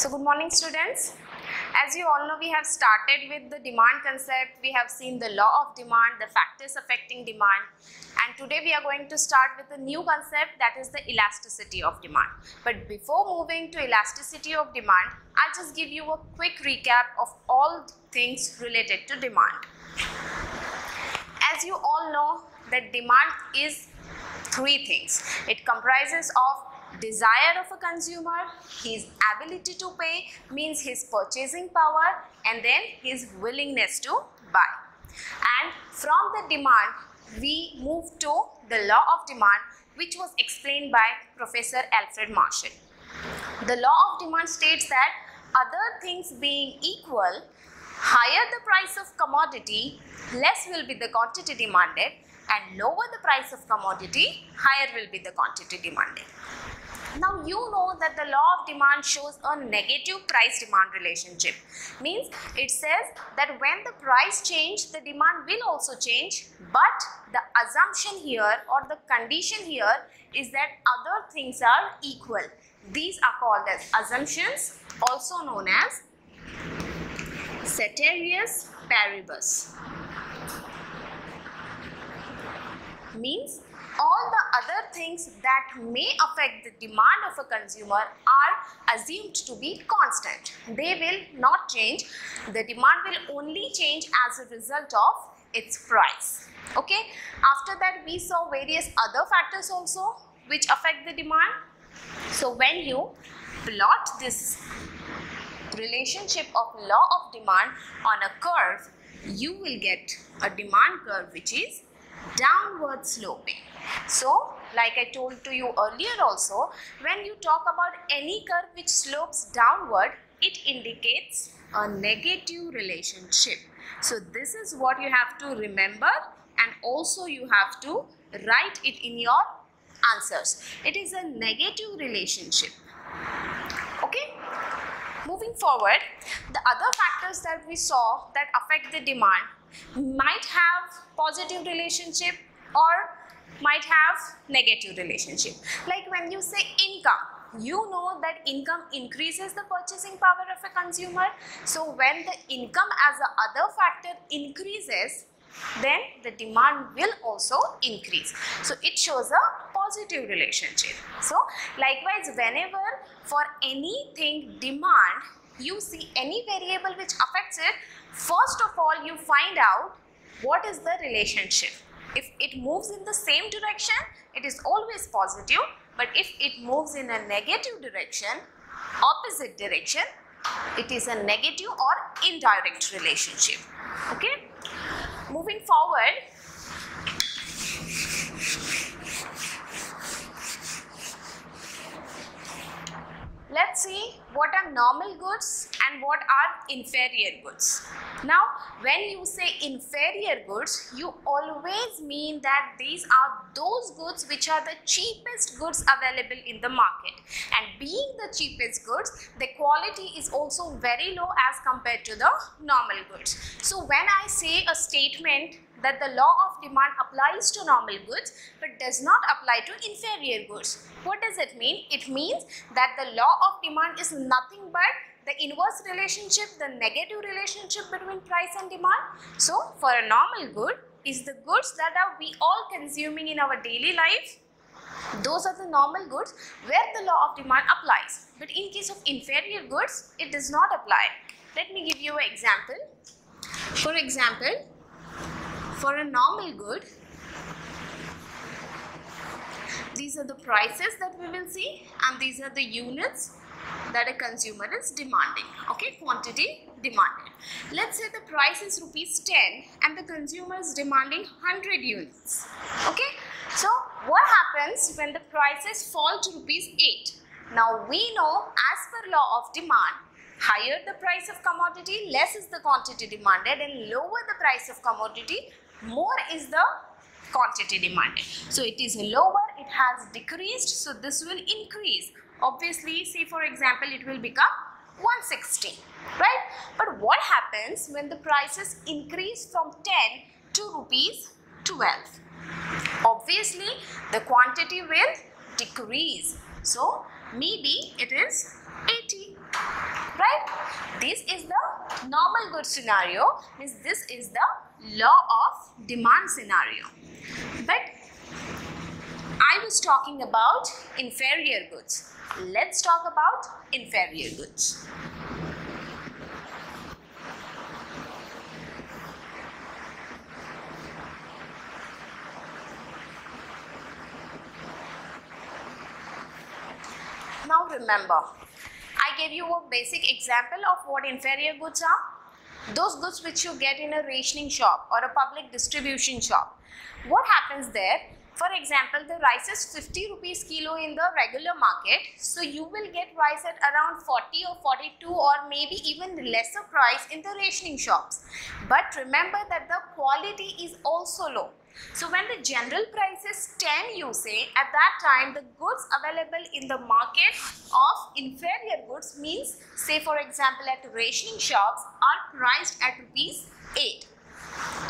So good morning students. As you all know, we have started with the demand concept. We have seen the law of demand, the factors affecting demand. And today we are going to start with a new concept that is the elasticity of demand. But before moving to elasticity of demand, I'll just give you a quick recap of all things related to demand. As you all know that demand is three things. It comprises of desire of a consumer, his ability to pay means his purchasing power and then his willingness to buy. And from the demand, we move to the law of demand which was explained by Professor Alfred Marshall. The law of demand states that other things being equal, higher the price of commodity, less will be the quantity demanded and lower the price of commodity, higher will be the quantity demanded. Now you know that the law of demand shows a negative price demand relationship. Means it says that when the price change, the demand will also change. But the assumption here or the condition here is that other things are equal. These are called as assumptions also known as ceteris paribus. Means all the other things that may affect the demand of a consumer are assumed to be constant. They will not change. The demand will only change as a result of its price. Okay. After that we saw various other factors also which affect the demand. So when you plot this relationship of law of demand on a curve, you will get a demand curve which is downward sloping. So, like I told to you earlier also, when you talk about any curve which slopes downward, it indicates a negative relationship. So, this is what you have to remember and also you have to write it in your answers. It is a negative relationship. Okay? Moving forward, the other factors that we saw that affect the demand might have positive relationship or might have negative relationship. Like when you say income, you know that income increases the purchasing power of a consumer. So when the income as a other factor increases, then the demand will also increase. So it shows a positive relationship. So likewise, whenever for anything demand, you see any variable which affects it, first of all you find out what is the relationship. If it moves in the same direction, it is always positive. But if it moves in a negative direction, opposite direction, it is a negative or indirect relationship. Okay. Moving forward, let's see what are normal goods and what are inferior goods. Now, when you say inferior goods, you always mean that these are those goods which are the cheapest goods available in the market. And being the cheapest goods, the quality is also very low as compared to the normal goods. So, when I say a statement that the law of demand applies to normal goods but does not apply to inferior goods. What does it mean? It means that the law of demand is nothing but the inverse relationship, the negative relationship between price and demand. So, for a normal good is the goods that are we all consuming in our daily life. Those are the normal goods where the law of demand applies. But in case of inferior goods, it does not apply. Let me give you an example. For example, for a normal good, these are the prices that we will see and these are the units that a consumer is demanding. Okay, quantity demanded. Let's say the price is rupees 10 and the consumer is demanding 100 units. Okay, so what happens when the prices fall to rupees 8? Now we know as per law of demand, higher the price of commodity, less is the quantity demanded and lower the price of commodity, more is the quantity demanded. So it is lower, it has decreased, so this will increase. Obviously say for example it will become 160 right? But what happens when the prices increase from 10 to rupees 12 obviously the quantity will decrease. So maybe it is 80 right? this is the normal good scenario. Means this is the law of demand scenario. But I was talking about inferior goods. Let's talk about inferior goods. Now remember, I gave you a basic example of what inferior goods are. Those goods which you get in a rationing shop or a public distribution shop. What happens there? For example, the rice is 50 rupees kilo in the regular market. So you will get rice at around 40 or 42 or maybe even lesser price in the rationing shops. But remember that the quality is also low. So when the general price is 10 you say at that time the goods available in the market of inferior goods means say for example at rationing shops are priced at rupees 8.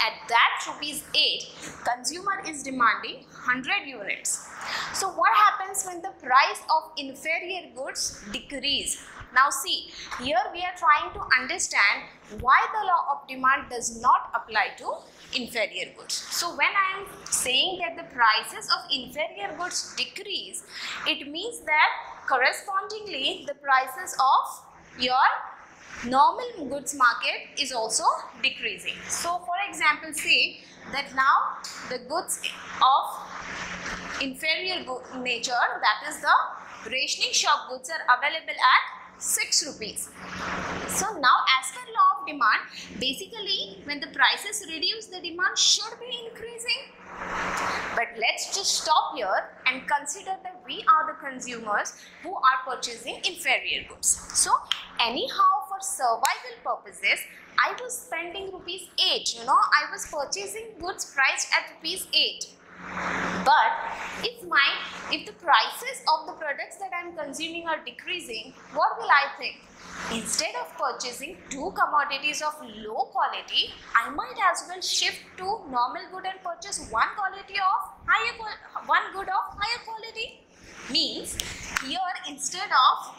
At that rupees 8 consumer is demanding 100 units. So what happens when the price of inferior goods decrease? Now see, here we are trying to understand why the law of demand does not apply to inferior goods. So when I am saying that the prices of inferior goods decrease, it means that correspondingly the prices of your normal goods market is also decreasing. So for example, say that now the goods of inferior nature that is the rationing shop goods are available at 6 rupees. So now as per law of demand, basically when the prices reduce, the demand should be increasing. But let's just stop here and consider that we are the consumers who are purchasing inferior goods. So anyhow for survival purposes, I was spending rupees 8, you know, I was purchasing goods priced at rupees 8 but if my if the prices of the products that I am consuming are decreasing, what will I think? Instead of purchasing two commodities of low quality, I might as well shift to normal good and purchase one quality of higher one good of higher quality. Means here instead of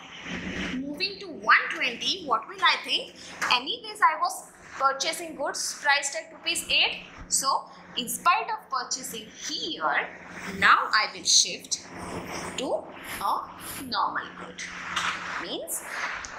moving to 120, what will I think? Anyways, I was purchasing goods priced at rupees 8. So in spite of purchasing here, now I will shift to a normal good. Means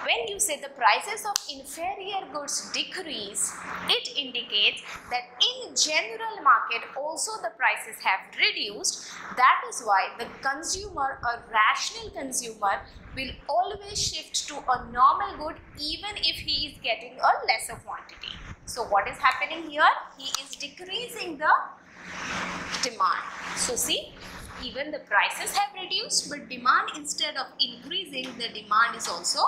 when you say the prices of inferior goods decrease, it indicates that in general market also the prices have reduced. That is why the consumer, a rational consumer, will always shift to a normal good even if he is getting a lesser quantity. So what is happening here? He is decreasing the demand. So see, even the prices have reduced but demand instead of increasing, the demand is also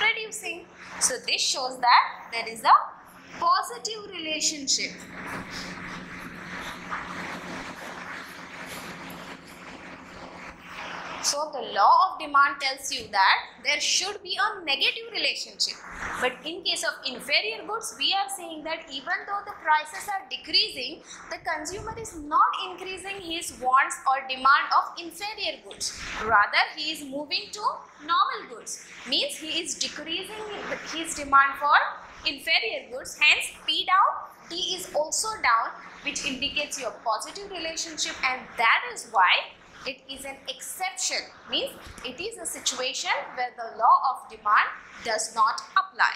reducing. So this shows that there is a positive relationship So the law of demand tells you that there should be a negative relationship. But in case of inferior goods, we are saying that even though the prices are decreasing, the consumer is not increasing his wants or demand of inferior goods. Rather, he is moving to normal goods. Means he is decreasing his demand for inferior goods. Hence, P down, T is also down which indicates your positive relationship and that is why it is an exception. Means it is a situation where the law of demand does not apply.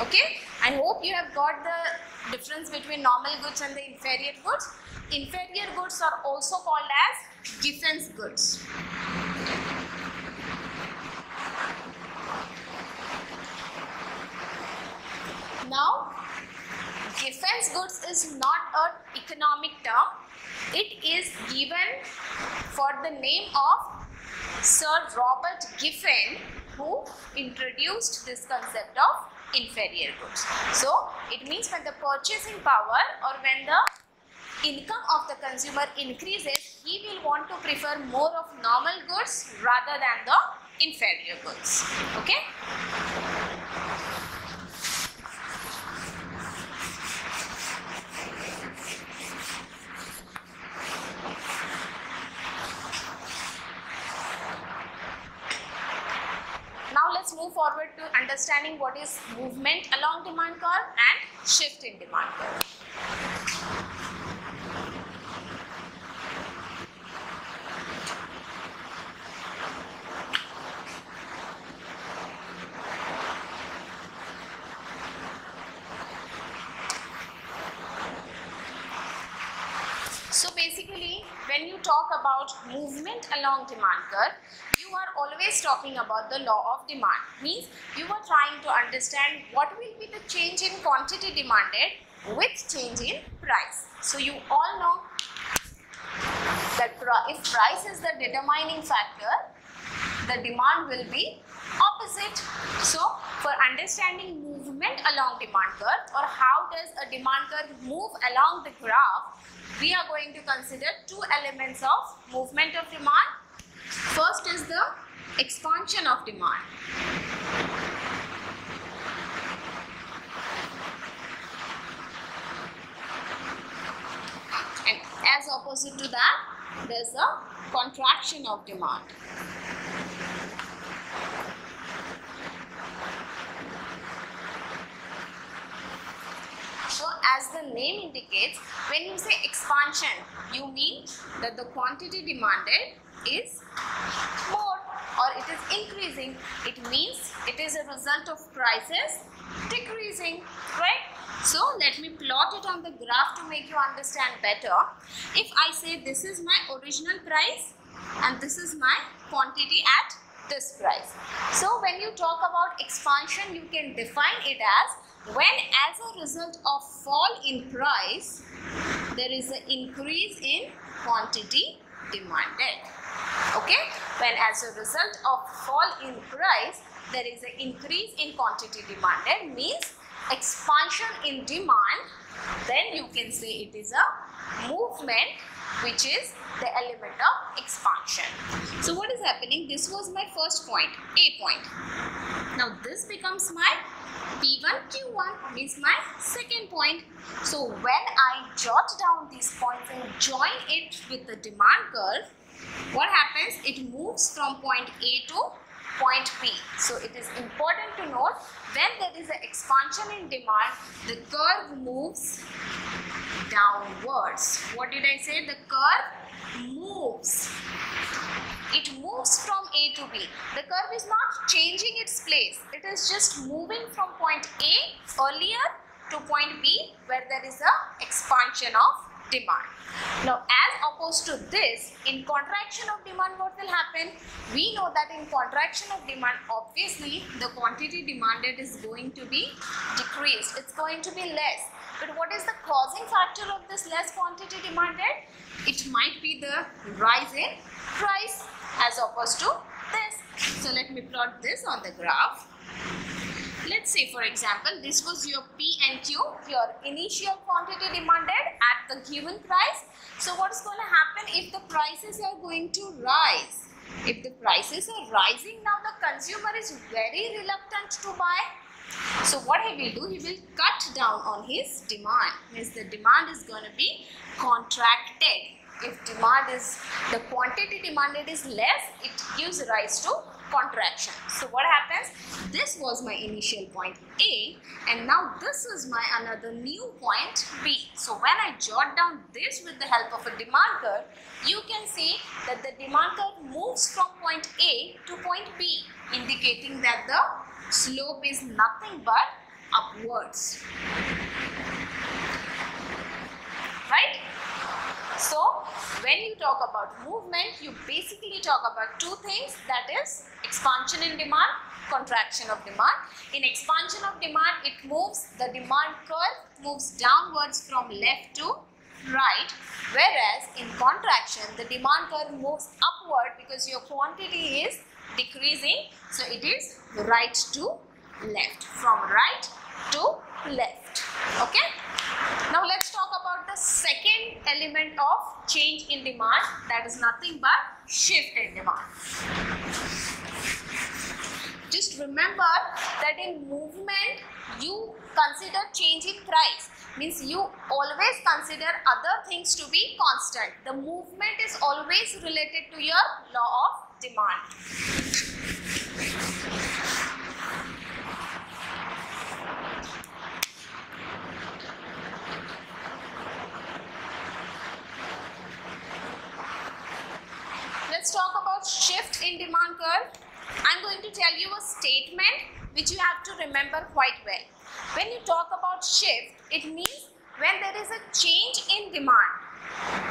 Okay? I hope you have got the difference between normal goods and the inferior goods. Inferior goods are also called as Giffen goods. Now Giffen goods is not an economic term it is given for the name of Sir Robert Giffen who introduced this concept of inferior goods. So, it means when the purchasing power or when the income of the consumer increases, he will want to prefer more of normal goods rather than the inferior goods. Okay? Forward to understanding what is movement along demand curve and shift in demand curve. So basically, when you talk about movement along demand curve, you are always talking about the law of demand. Means you are trying to understand what will be the change in quantity demanded with change in price. So you all know that if price is the determining factor, the demand will be opposite. So for understanding movement along demand curve or how does a demand curve move along the graph, we are going to consider two elements of movement of demand. First is the expansion of demand. And as opposite to that, there's a contraction of demand. So as the name indicates, when you say expansion, you mean that the quantity demanded is more or it is increasing. It means it is a result of prices decreasing, right? So let me plot it on the graph to make you understand better. If I say this is my original price and this is my quantity at this price. So when you talk about expansion, you can define it as when as a result of fall in price, there is an increase in quantity demanded. Okay, when as a result of fall in price, there is an increase in quantity demanded means expansion in demand, then you can say it is a movement which is the element of expansion. So what is happening? This was my first point, A point. Now this becomes my P1, Q1 means my second point. So when I jot down these points and join it with the demand curve, what happens? It moves from point A to point B. So it is important to note when there is an expansion in demand, the curve moves downwards. What did I say? The curve moves. It moves from A to B. The curve is not changing its place. It is just moving from point A earlier to point B where there is a expansion of demand. Now, as opposed to this, in contraction of demand, what will happen? We know that in contraction of demand, obviously, the quantity demanded is going to be decreased. It's going to be less. But what is the causing factor of this less quantity demanded? It might be the rise in price as opposed to this. So, let me plot this on the graph. Let's say for example, this was your P and Q, your initial quantity demanded at the given price. So what's going to happen if the prices are going to rise? If the prices are rising now, the consumer is very reluctant to buy. So what he will do, he will cut down on his demand. Means the demand is going to be contracted. If demand is, the quantity demanded is less, it gives rise to contraction. So what happens? This was my initial point A and now this is my another new point B. So when I jot down this with the help of a demarker, you can see that the curve moves from point A to point B, indicating that the slope is nothing but upwards. Right? So, when you talk about movement, you basically talk about two things that is expansion in demand, contraction of demand. In expansion of demand, it moves, the demand curve moves downwards from left to right, whereas in contraction, the demand curve moves upward because your quantity is decreasing. So, it is right to left, from right to left. Okay. Now let's talk about the second element of change in demand that is nothing but shift in demand. Just remember that in movement you consider change in price means you always consider other things to be constant. The movement is always related to your law of demand. Talk about shift in demand curve. I'm going to tell you a statement which you have to remember quite well. When you talk about shift, it means when there is a change in demand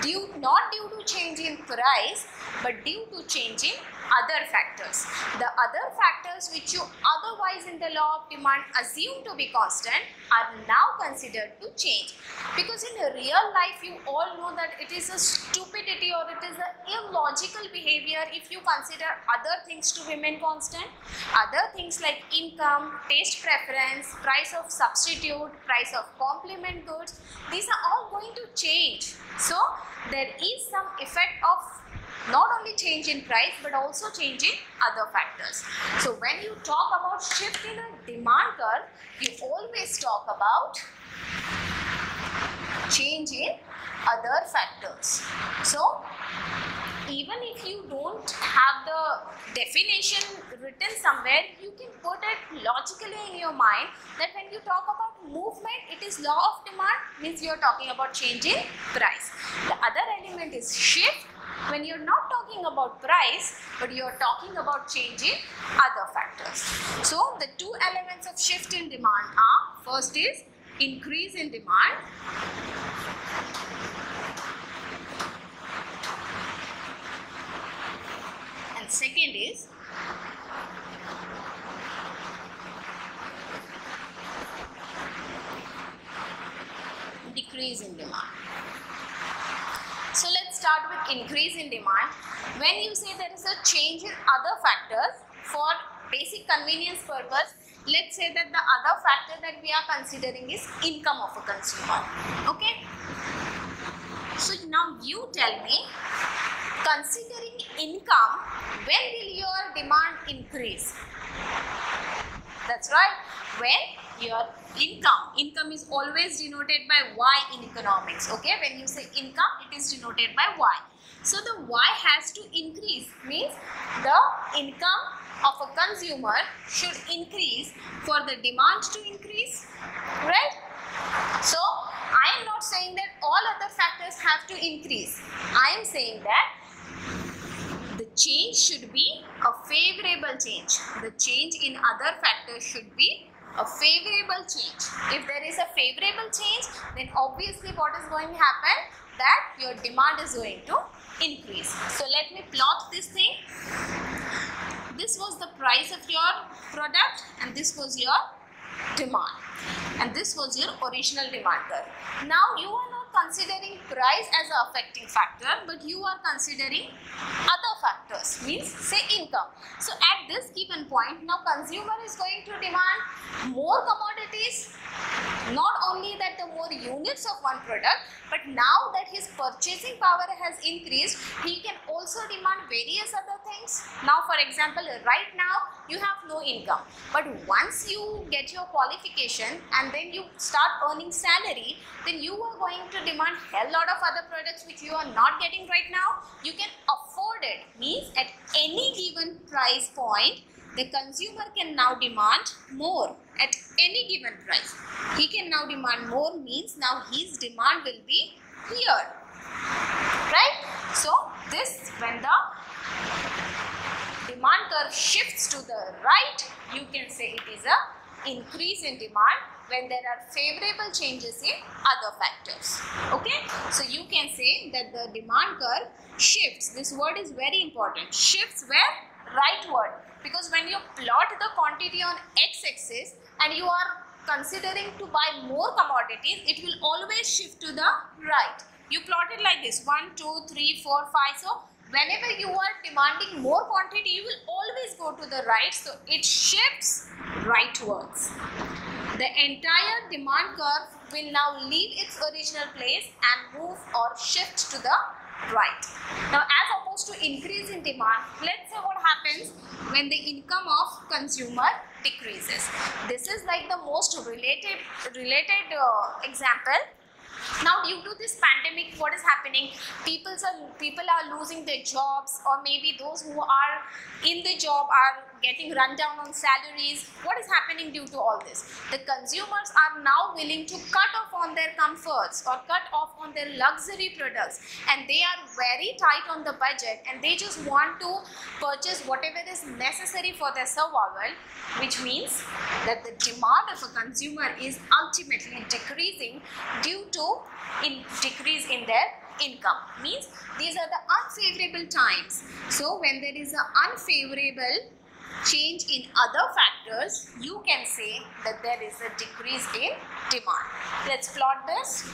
due not due to change in price but due to change in other factors. The other factors which you otherwise in the law of demand assume to be constant are now considered to change. Because in real life you all know that it is a stupidity or it is an illogical behavior if you consider other things to remain constant. Other things like income, taste preference, price of substitute, price of complement goods, these are all going to change. So there is some effect of not only change in price but also change in other factors. So when you talk about shift in a demand curve, you always talk about change in other factors. So even if you don't have the definition written somewhere, you can put it logically in your mind that when you talk about movement, it is law of demand means you are talking about change in price. The other element is shift when you're not talking about price but you're talking about changing other factors. So the two elements of shift in demand are first is increase in demand and second is decrease in demand. So let's start with increase in demand. When you say there is a change in other factors for basic convenience purpose, let's say that the other factor that we are considering is income of a consumer. Okay. So now you tell me, considering income, when will your demand increase? That's right. When your income. Income is always denoted by Y in economics. Okay, when you say income, it is denoted by Y. So the Y has to increase means the income of a consumer should increase for the demand to increase, right? So I am not saying that all other factors have to increase. I am saying that change should be a favorable change. The change in other factors should be a favorable change. If there is a favorable change, then obviously what is going to happen? That your demand is going to increase. So let me plot this thing. This was the price of your product and this was your demand. And this was your original demand curve. Now you are considering price as a affecting factor but you are considering other factors means say income. So at this given point now consumer is going to demand more commodities not only that the more units of one product but now that his purchasing power has increased he can also demand various other things. Now for example right now you have no income but once you get your qualification and then you start earning salary then you are going to demand hell lot of other products which you are not getting right now. You can afford it means at any given price point the consumer can now demand more at any given price. He can now demand more means now his demand will be here. Right? So this when the demand curve shifts to the right you can say it is a increase in demand when there are favorable changes in other factors. Okay, so you can say that the demand curve shifts. This word is very important. Shifts where? Rightward. Because when you plot the quantity on x-axis and you are considering to buy more commodities, it will always shift to the right. You plot it like this 1, 2, 3, 4, 5. So whenever you are demanding more quantity, you will always go to the right. So it shifts rightwards the entire demand curve will now leave its original place and move or shift to the right. Now as opposed to increase in demand, let's say what happens when the income of consumer decreases. This is like the most related, related uh, example. Now due to this pandemic what is happening? People are people are losing their jobs or maybe those who are in the job are getting run down on salaries. What is happening due to all this? The consumers are now willing to cut off on their comforts or cut off on their luxury products. And they are very tight on the budget and they just want to purchase whatever is necessary for their survival which means that the demand of a consumer is ultimately decreasing due to in decrease in their income. Means these are the unfavorable times. So when there is an unfavorable change in other factors you can say that there is a decrease in demand. Let's plot this.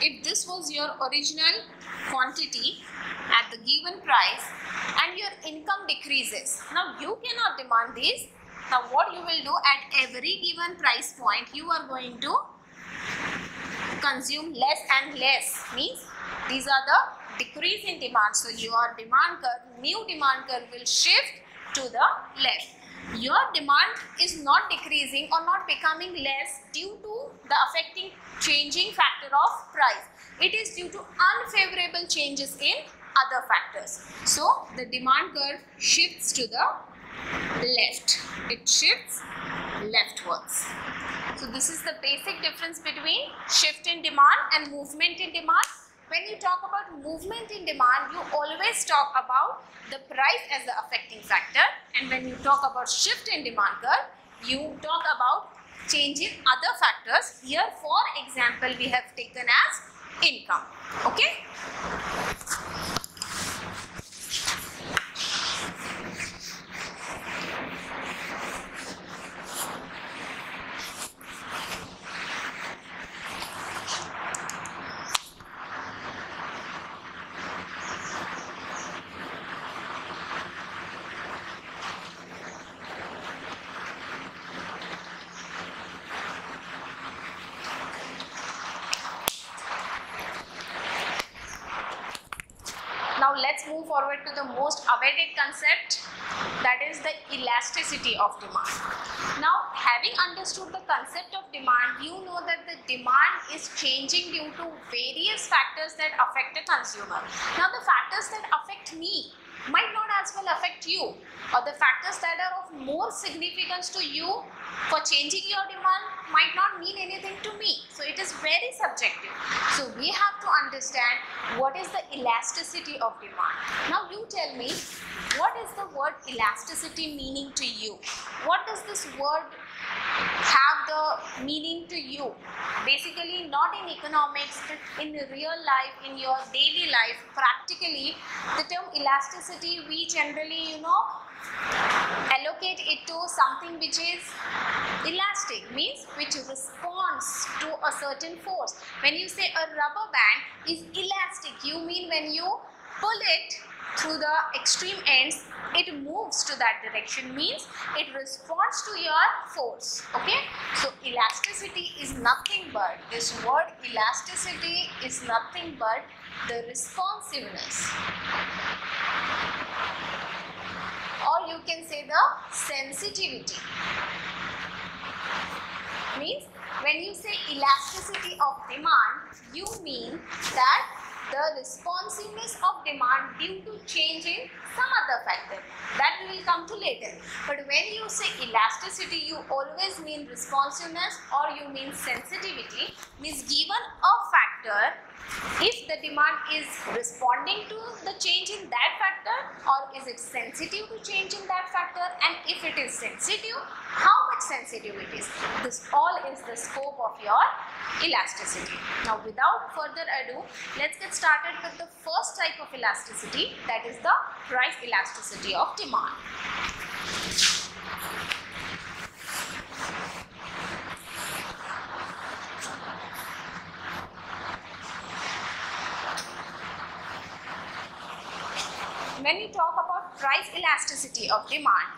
If this was your original quantity at the given price and your income decreases now you cannot demand this. Now what you will do at every given price point you are going to consume less and less. Means these are the decrease in demand. So your demand curve new demand curve will shift to the left. Your demand is not decreasing or not becoming less due to the affecting changing factor of price. It is due to unfavorable changes in other factors. So the demand curve shifts to the left. It shifts leftwards. So this is the basic difference between shift in demand and movement in demand. When you talk about movement in demand, you always talk about the price as the affecting factor. And when you talk about shift in demand curve, you talk about changing other factors. Here, for example, we have taken as income. Okay. Now let's move forward to the most awaited concept that is the elasticity of demand. Now having understood the concept of demand, you know that the demand is changing due to various factors that affect a consumer. Now the factors that affect me might not as well affect you or the factors that are of more significance to you for changing your demand might not mean anything to me. So it is very subjective. So we have to understand what is the elasticity of demand. Now you tell me what is the word elasticity meaning to you? What does this word have the meaning to you basically not in economics but in real life in your daily life practically the term elasticity we generally you know allocate it to something which is elastic means which responds to a certain force. When you say a rubber band is elastic you mean when you pull it through the extreme ends it moves to that direction means it responds to your force okay? So elasticity is nothing but this word elasticity is nothing but the responsiveness or you can say the sensitivity. Means when you say elasticity of demand you mean that the responsiveness of demand due to change in some other factor. That we will come to later. But when you say elasticity you always mean responsiveness or you mean sensitivity means given a factor if the demand is responding to the change in that factor or is it sensitive to change in that factor? And if it is sensitive how much sensitive it is? This all is the scope of your elasticity. Now without further ado let's get started with the first type of elasticity that is the price elasticity of demand when you talk about price elasticity of demand,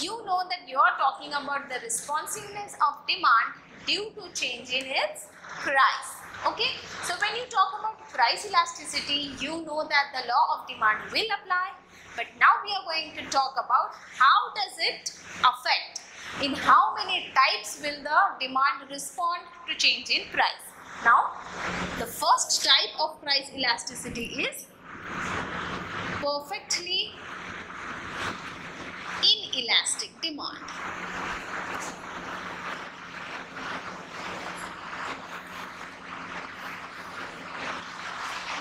you know that you are talking about the responsiveness of demand due to change in its price. Okay, so when you talk about price elasticity, you know that the law of demand will apply. But now we are going to talk about how does it affect in how many types will the demand respond to change in price. Now, the first type of price elasticity is perfectly inelastic demand.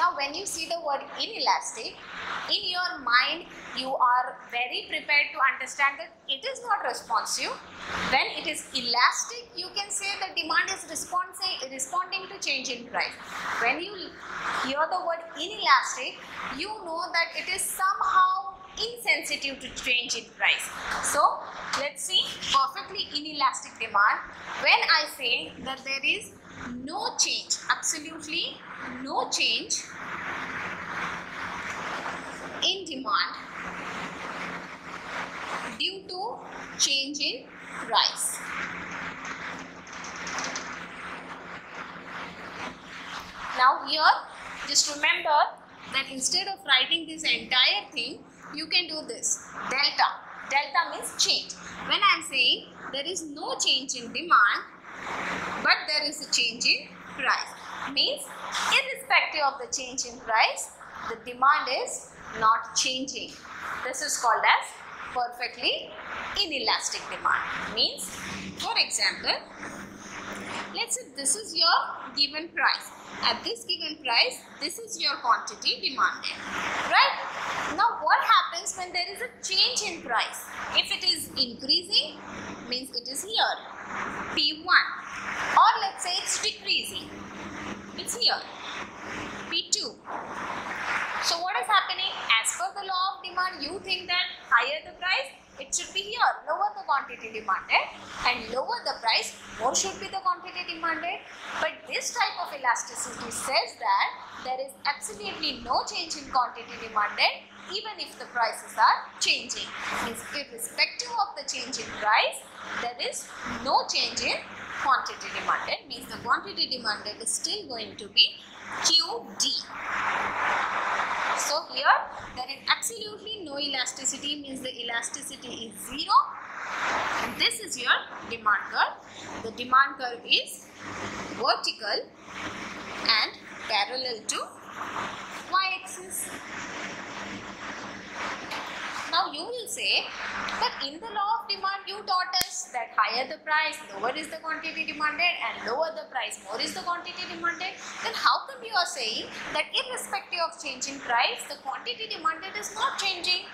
Now when you see the word inelastic, in your mind you are very prepared to understand that it is not responsive. When it is elastic, you can say the demand is responding, responding to change in price. When you hear the word inelastic, you know that it is somehow insensitive to change in price. So let's see perfectly inelastic demand. When I say that there is no change, absolutely no change in demand due to change in price. Now here just remember that instead of writing this entire thing you can do this delta. Delta means change. When I am saying there is no change in demand but there is a change in price means irrespective of the change in price the demand is not changing. This is called as perfectly inelastic demand. Means for example let's say this is your given price. At this given price this is your quantity demanded. Right? Now what happens when there is a change in price? If it is increasing means it is here P1 or let's say it's decreasing. It's here. P2 so what is happening? As per the law of demand you think that higher the price it should be here. Lower the quantity demanded and lower the price more should be the quantity demanded. But this type of elasticity says that there is absolutely no change in quantity demanded even if the prices are changing means irrespective of the change in price there is no change in quantity demanded means the quantity demanded is still going to be QD. So here there is absolutely no elasticity means the elasticity is zero. And this is your demand curve. The demand curve is vertical and parallel to y-axis. Now you will say that in the law of demand you taught us that higher the price, lower is the quantity demanded and lower the price, more is the quantity demanded. Then how come you are saying that irrespective of change in price, the quantity demanded is not changing?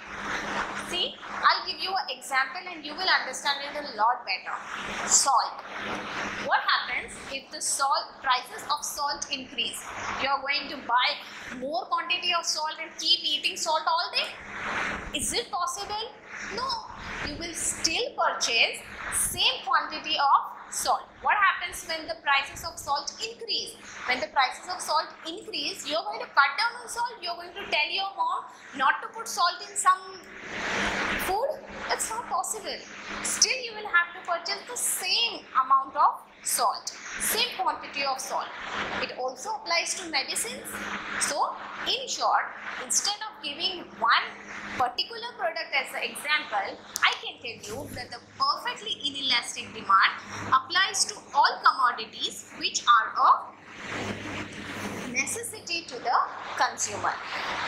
See, I'll give you an example and you will understand it a lot better. Salt. What happens if the salt prices of salt increase? You are going to buy more quantity of salt and keep eating salt all day? Is it possible? No. You will still purchase same quantity of salt. What happens when the prices of salt increase? When the prices of salt increase, you're going to cut down on salt. You're going to tell your mom not to put salt in some food. It's not possible. Still, you will have to purchase the same amount of salt. Same quantity of salt. It also applies to medicines. So in short instead of giving one particular product as an example i can tell you that the perfectly inelastic demand applies to all commodities which are of necessity to the consumer.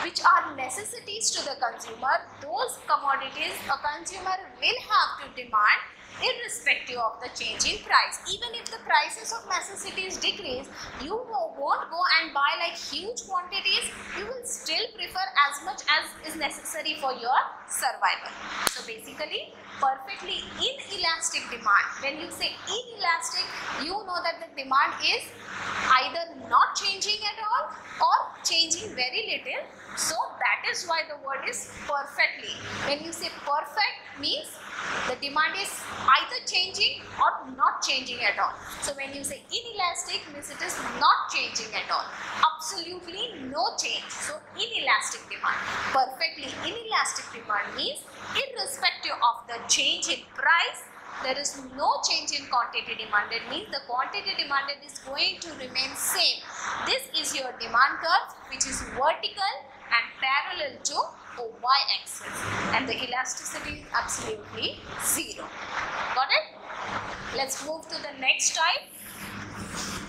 Which are necessities to the consumer those commodities a consumer will have to demand irrespective of the change in price. Even if the prices of necessities decrease, you won't go and buy like huge quantities. You will still prefer as much as is necessary for your survival. So basically, perfectly inelastic demand. When you say inelastic, you know that the demand is either not changing at all or changing very little. So that is why the word is perfectly. When you say perfect means the demand is either changing or not changing at all. So when you say inelastic means it is not changing at all. Absolutely no change. So inelastic demand. Perfectly inelastic demand means irrespective of the change in price there is no change in quantity demanded means the quantity demanded is going to remain same. This is your demand curve which is vertical and parallel to y-axis and the elasticity is absolutely zero. Got it? Let's move to the next type.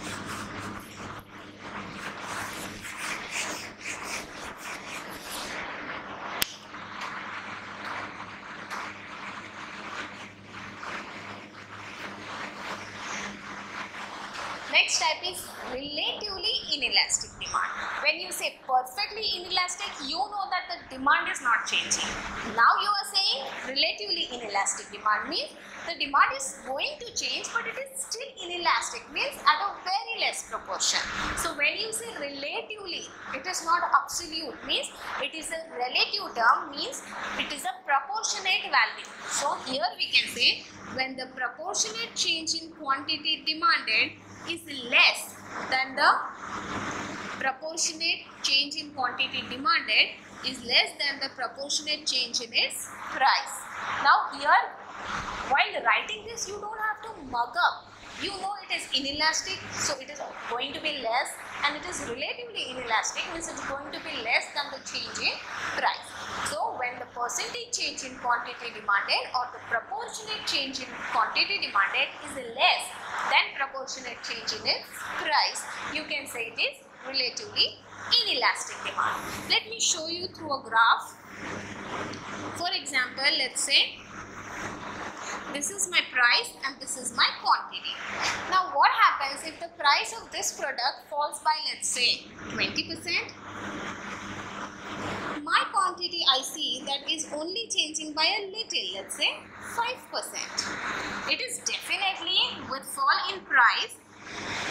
Next type is relatively inelastic demand. When you say perfectly inelastic, you know that the demand is not changing. Now you are saying relatively inelastic demand means the demand is going to change but it is still inelastic means at a very less proportion. So when you say relatively, it is not absolute means it is a relative term means it is a proportionate value. So here we can say when the proportionate change in quantity demanded is less than the proportionate change in quantity demanded is less than the proportionate change in its price. Now here while writing this you don't have to mug up. You know it is inelastic so it is going to be less and it is relatively inelastic means it is going to be less than the change in price. So when the percentage change in quantity demanded or the proportionate change in quantity demanded is less than proportionate change in its price, you can say it is relatively inelastic demand. Let me show you through a graph. For example, let's say this is my price and this is my quantity. Now what happens if the price of this product falls by let's say 20%? My quantity I see that is only changing by a little, let's say 5%. It is definitely with fall in price.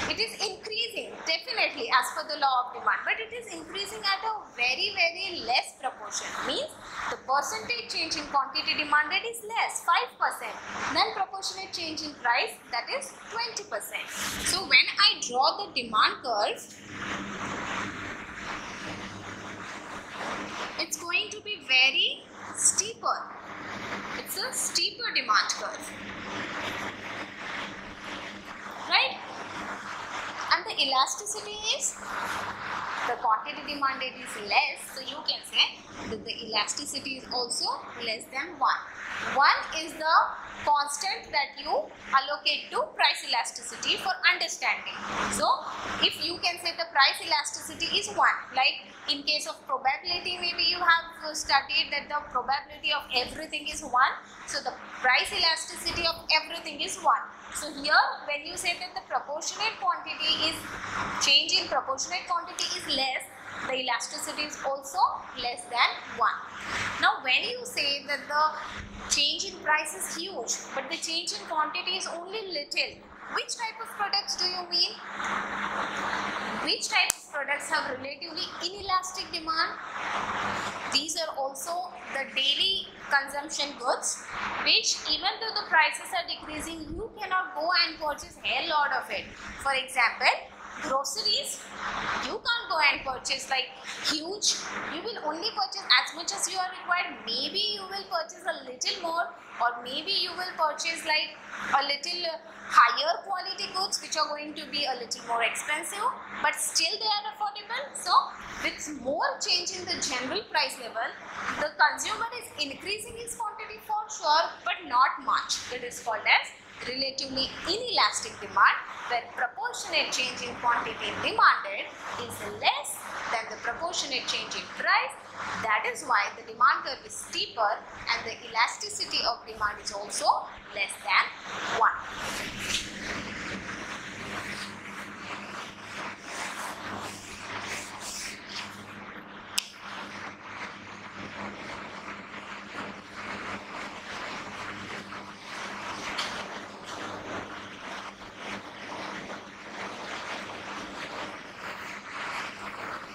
It is increasing definitely as per the law of demand but it is increasing at a very very less proportion. Means the percentage change in quantity demanded is less 5% then proportionate change in price that is 20% so when i draw the demand curve it's going to be very steeper. It's a steeper demand curve. Right? And the elasticity is the quantity demanded is less so you can say that the elasticity is also less than 1 1 is the constant that you allocate to price elasticity for understanding. So if you can say the price elasticity is 1 like in case of probability maybe studied that the probability of everything is 1 so the price elasticity of everything is 1 so here when you say that the proportionate quantity is change in proportionate quantity is less the elasticity is also less than 1 now when you say that the change in price is huge but the change in quantity is only little which type of products do you mean? Which type of products have relatively inelastic demand these are also the daily consumption goods which even though the prices are decreasing you cannot go and purchase a lot of it. For example groceries you can't go and purchase like huge you will only purchase as much as you are required. Maybe you will purchase a little more or maybe you will purchase like a little higher quality goods which are going to be a little more expensive but still they are affordable. So with more change in the general price level the consumer is increasing his quantity for sure but not much. It is called as relatively inelastic demand where proportionate change in quantity demanded is less than the proportionate change in price. That is why the demand curve is steeper and the elasticity of demand is also less than 1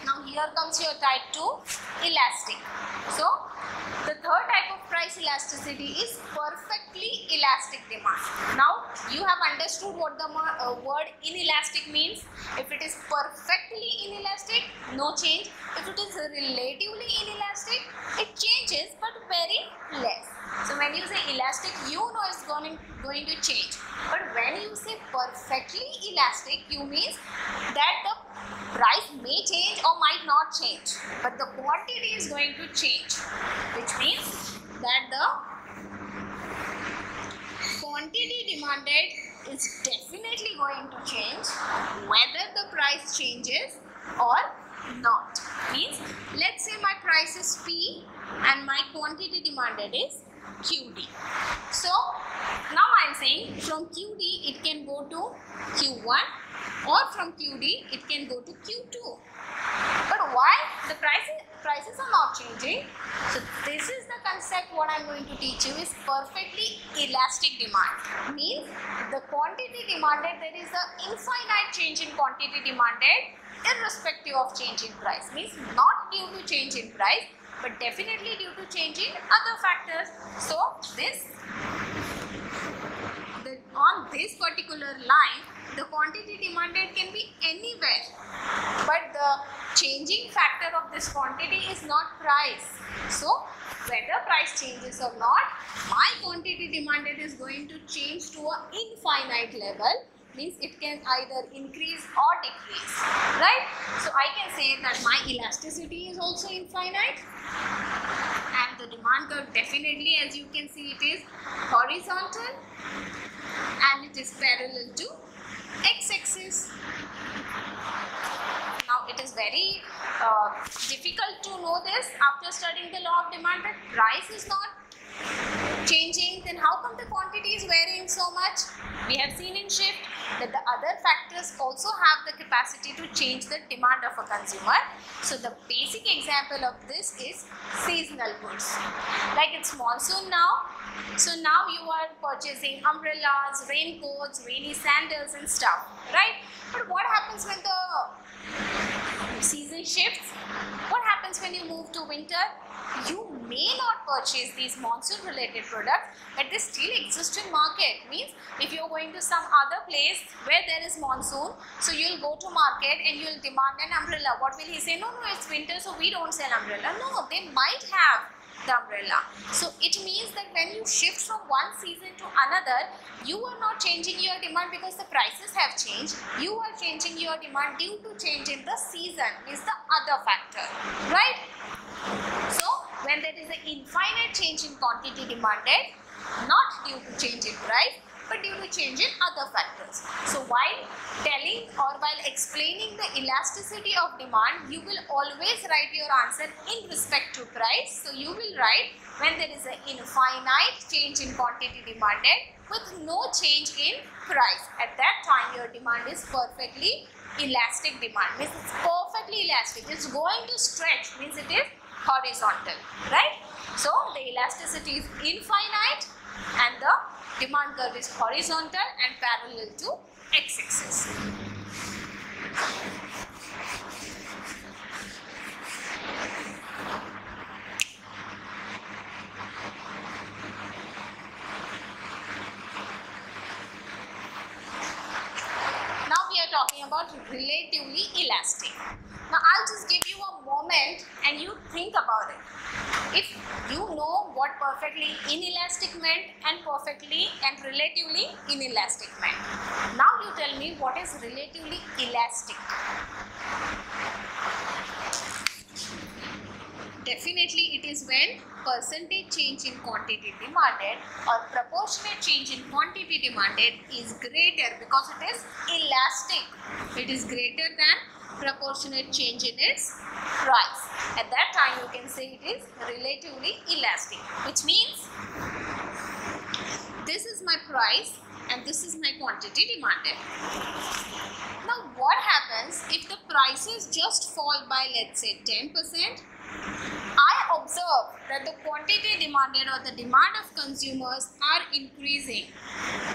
Now your type 2 elastic. So the third type of price elasticity is perfectly elastic demand. Now you have understood what the uh, word inelastic means. If it is perfectly inelastic, no change. If it is relatively inelastic, it changes but very less. So when you say elastic, you know it's going, going to change. But when you say perfectly elastic, you means that the price may change or might not change but the quantity is going to change which means that the quantity demanded is definitely going to change whether the price changes or not. Means, let's say my price is P and my quantity demanded is QD. So, now I am saying from QD it can go to Q1 or from QD it can go to Q2. But why the prices prices are not changing? So this is the concept what I am going to teach you is perfectly elastic demand. Means the quantity demanded there is an infinite change in quantity demanded irrespective of change in price. Means not due to change in price but definitely due to change in other factors. So this the, on this particular line the quantity demanded can be anywhere. But the changing factor of this quantity is not price. So whether price changes or not my quantity demanded is going to change to an infinite level means it can either increase or decrease right so i can say that my elasticity is also infinite and the demand curve definitely as you can see it is horizontal and it is parallel to x-axis. Now it is very uh, difficult to know this after studying the law of demand that price is not changing then how come the quantity is varying so much? We have seen in shift that the other factors also have the capacity to change the demand of a consumer. So the basic example of this is seasonal goods. Like it's monsoon now, so now you are purchasing umbrellas, raincoats, rainy sandals and stuff, right? But what happens when the season shifts? What happens when you move to winter? You may not purchase these monsoon related products but they still exist in market. Means if you're going to some other place where there is monsoon, so you'll go to market and you'll demand an umbrella. What will he say? No, no, it's winter so we don't sell umbrella. No, they might have the umbrella. So it means that when you shift from one season to another, you are not changing your demand because the prices have changed. You are changing your demand due to change in the season is the other factor, right? So when there is an infinite change in quantity demanded, not due to change in price, but due to change in other factors. So while telling or while explaining the elasticity of demand, you will always write your answer in respect to price. So you will write when there is an infinite change in quantity demanded with no change in price. At that time your demand is perfectly elastic demand means it's perfectly elastic. It's going to stretch means it is horizontal right. So the elasticity is infinite and the demand curve is horizontal and parallel to x-axis. Now we are talking about relatively elastic. Now I'll just give you a moment and you think about it. What perfectly inelastic meant and perfectly and relatively inelastic meant. Now you tell me what is relatively elastic. Definitely it is when percentage change in quantity demanded or proportionate change in quantity demanded is greater because it is elastic. It is greater than proportionate change in its price. At that time you can say it is relatively elastic which means this is my price and this is my quantity demanded. Now what happens if the prices just fall by let's say 10%? Observe that the quantity demanded or the demand of consumers are increasing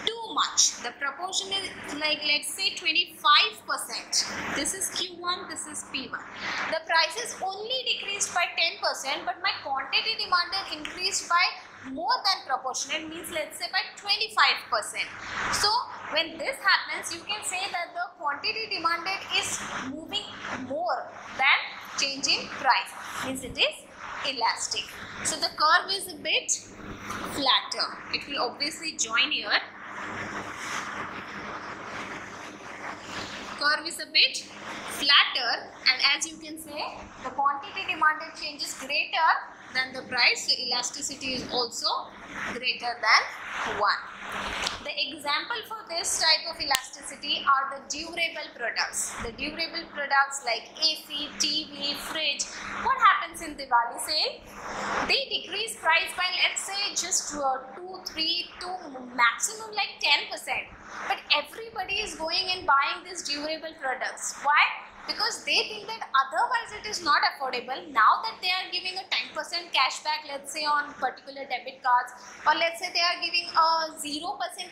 too much. The proportion is like let's say 25%. This is Q1, this is P1. The prices only decreased by 10% but my quantity demanded increased by more than proportionate means let's say by 25%. So when this happens you can say that the quantity demanded is moving more than change in price means it is elastic. So the curve is a bit flatter. It will obviously join here. Curve is a bit flatter and as you can say the quantity demanded change is greater then the price So elasticity is also greater than 1. The example for this type of elasticity are the durable products. The durable products like AC, TV, fridge. What happens in Diwali sale? They decrease price by let's say just uh, 2, 3 to maximum like 10%. But everybody is going and buying these durable products. Why? Because they think that otherwise it is not affordable. Now that they are giving a 10% cashback let's say on particular debit cards or let's say they are giving a 0%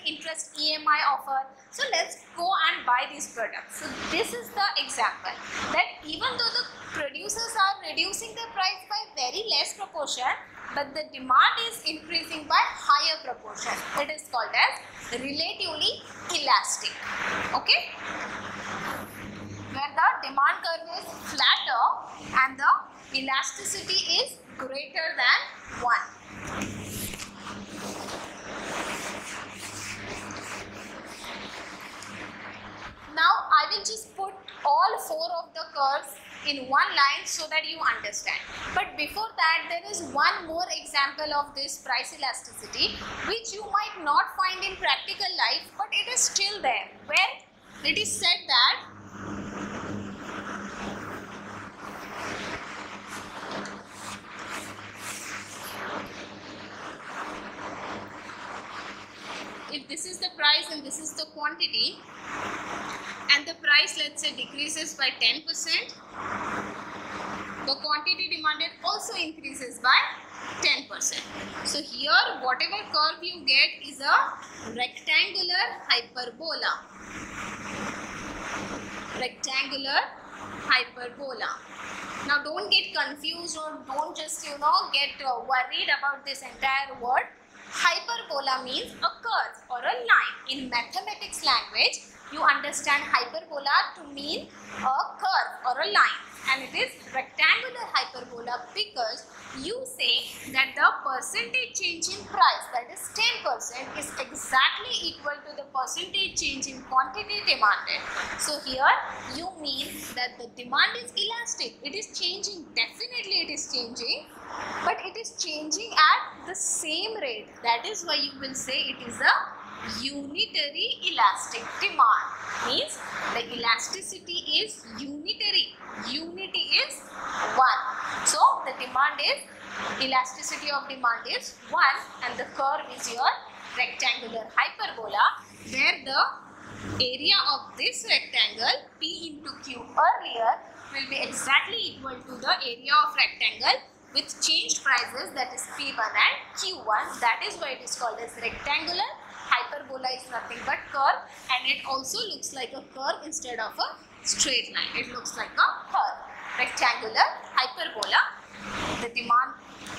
interest EMI offer so let's go and buy these products. So this is the example that even though the producers are reducing the price by very less proportion but the demand is increasing by higher proportion. It is called as relatively elastic. Okay where the demand curve is flatter and the elasticity is greater than 1. Now I will just put all four of the curves in one line so that you understand. But before that there is one more example of this price elasticity which you might not find in practical life but it is still there where it is said that if this is the price and this is the quantity and the price let's say decreases by 10% the quantity demanded also increases by 10%. So here whatever curve you get is a rectangular hyperbola. Rectangular hyperbola. Now don't get confused or don't just you know get uh, worried about this entire word Hyperbola means a curve or a line. In mathematics language, you understand hyperbola to mean a curve or a line and it is rectangular hyperbola because you say that the percentage change in price that is 10% is exactly equal to the percentage change in quantity demanded. So here you mean that the demand is elastic. It is changing. Definitely it is changing but it is changing at the same rate. That is why you will say it is a unitary elastic demand. Means the elasticity is unitary. Unity is 1. So the demand is, elasticity of demand is 1 and the curve is your rectangular hyperbola where the area of this rectangle P into Q earlier will be exactly equal to the area of rectangle with changed prices that is P1 and Q1 that is why it is called as rectangular hyperbola is nothing but curve and it also looks like a curve instead of a straight line it looks like a curve rectangular hyperbola the demand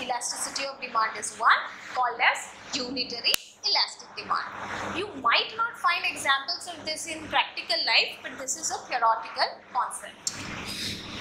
elasticity of demand is 1 called as unitary elastic demand. You might not find examples of this in practical life but this is a theoretical concept.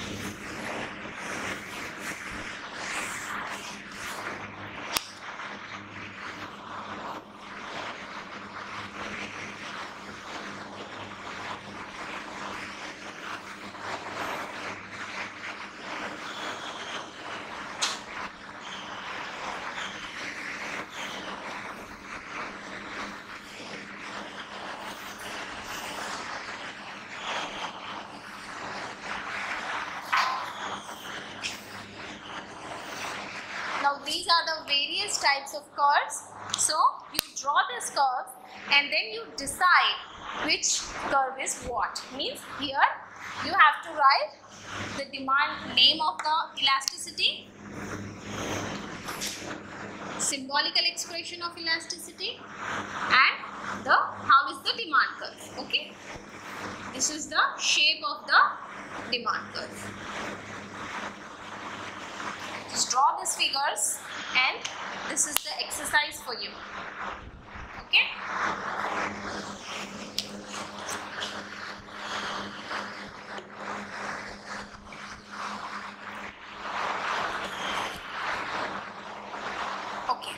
Types of curves. So you draw this curve and then you decide which curve is what. Means here you have to write the demand name of the elasticity, symbolical expression of elasticity and the how is the demand curve. Okay. This is the shape of the demand curve. Just draw these figures and this is the exercise for you. Okay? Okay.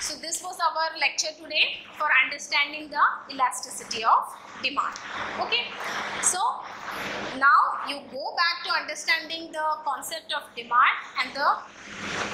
So this was our lecture today for understanding the elasticity of demand. Okay, so now you go back to understanding the concept of demand and the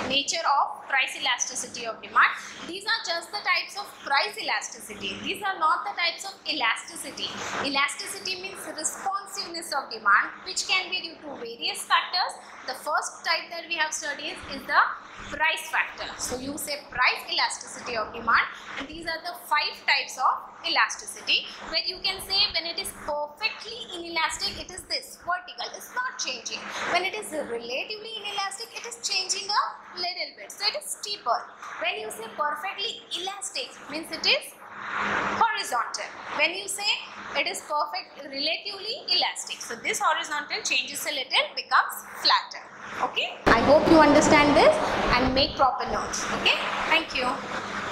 nature of price elasticity of demand. These are just the types of price elasticity. These are not the types of elasticity. Elasticity means responsiveness of demand which can be due to various factors. The first type that we have studied is the price factor. So you say price elasticity of demand and these are the five types of elasticity where you can say when it is perfectly inelastic it is this vertical it's not changing. When it is relatively inelastic it is changing a little bit so it is steeper. When you say perfectly elastic means it is horizontal. When you say it is perfect relatively elastic. So this horizontal changes a little becomes flatter. Okay? I hope you understand this and make proper notes. Okay? Thank you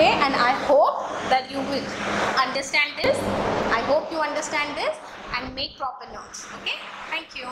today and I hope that you will understand this. I hope you understand this and make proper notes. Okay? Thank you.